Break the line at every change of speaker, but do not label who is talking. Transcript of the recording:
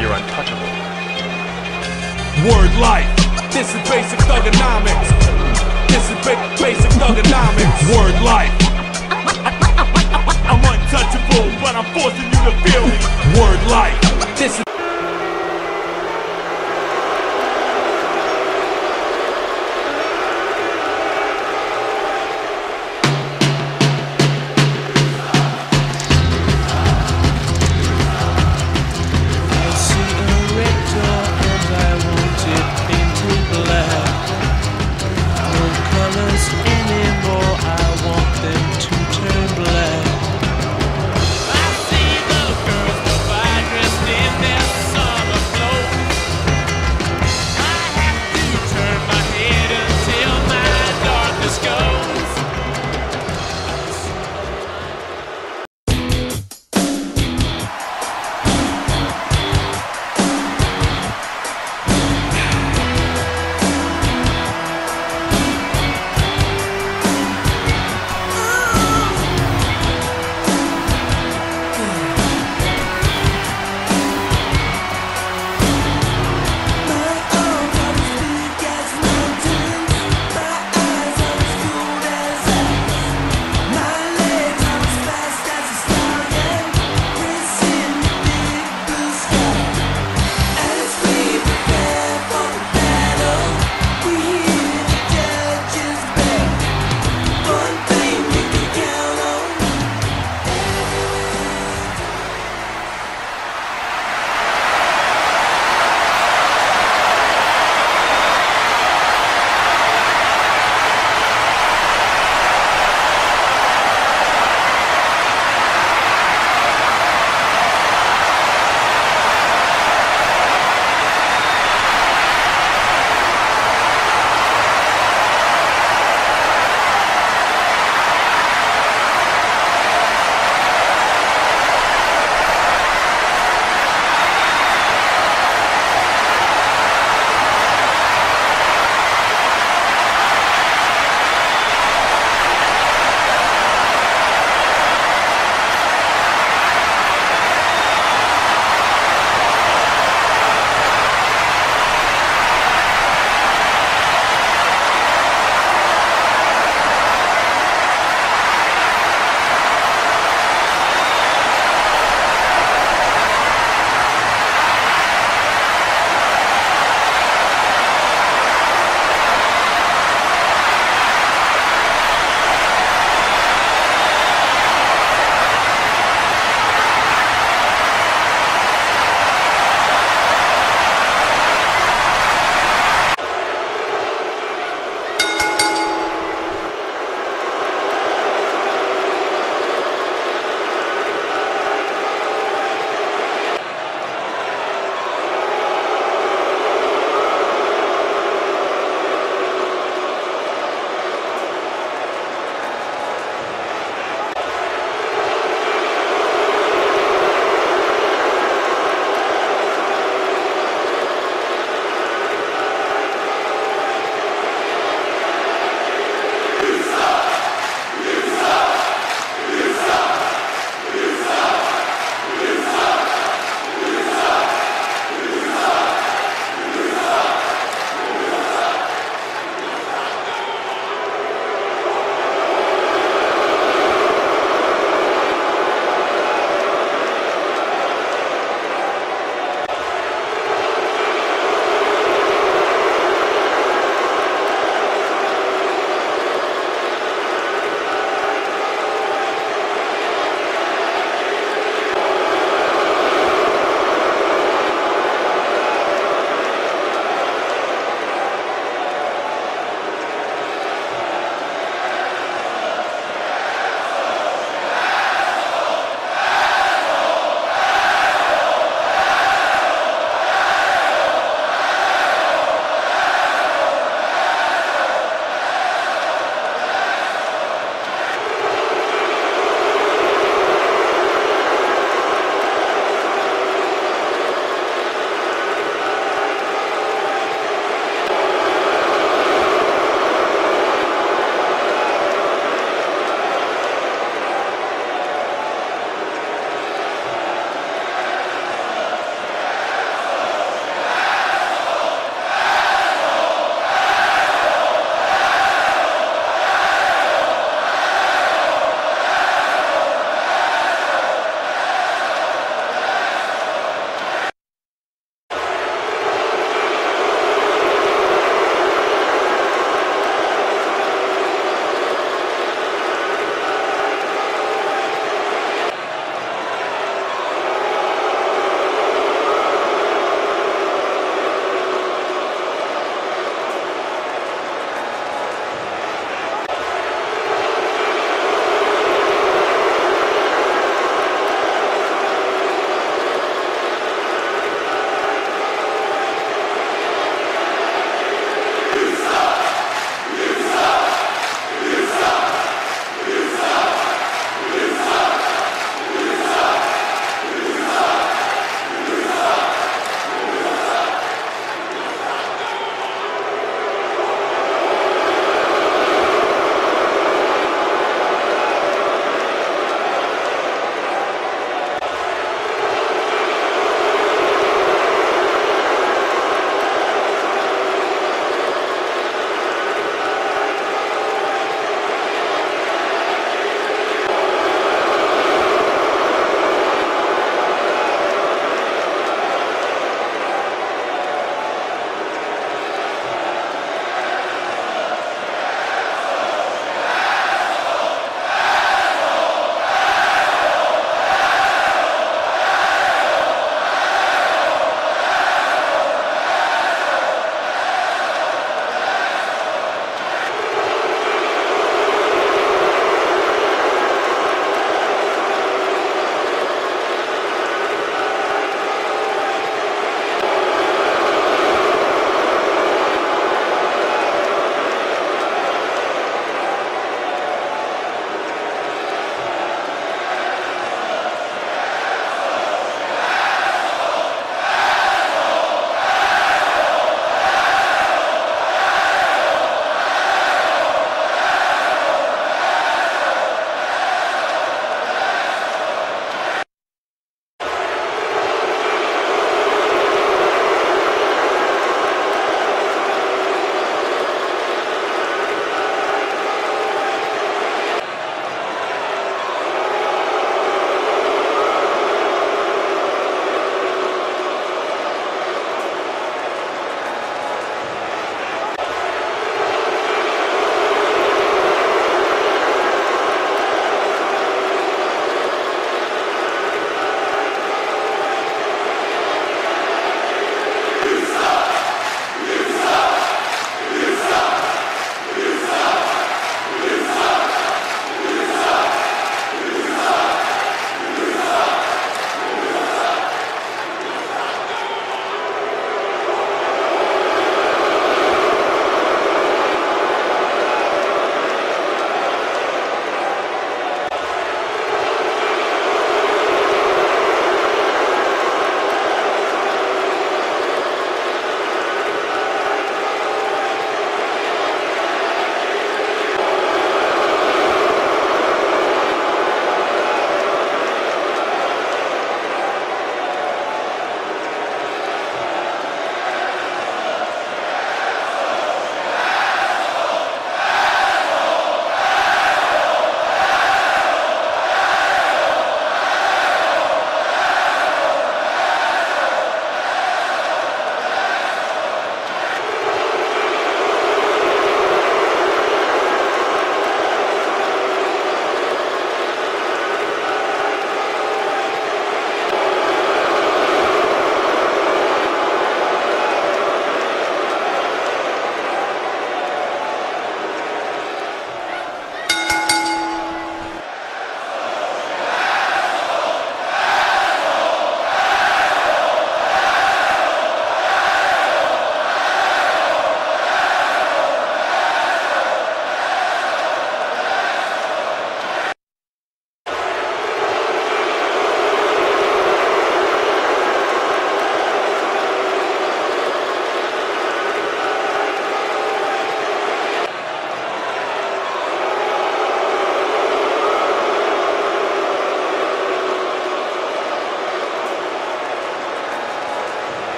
You think you're untouchable?
Word life. This is basic thuganomics. This is ba- basic thuganomics. Word life. I'm untouchable, but I'm forcing you to feel me. Word life. This is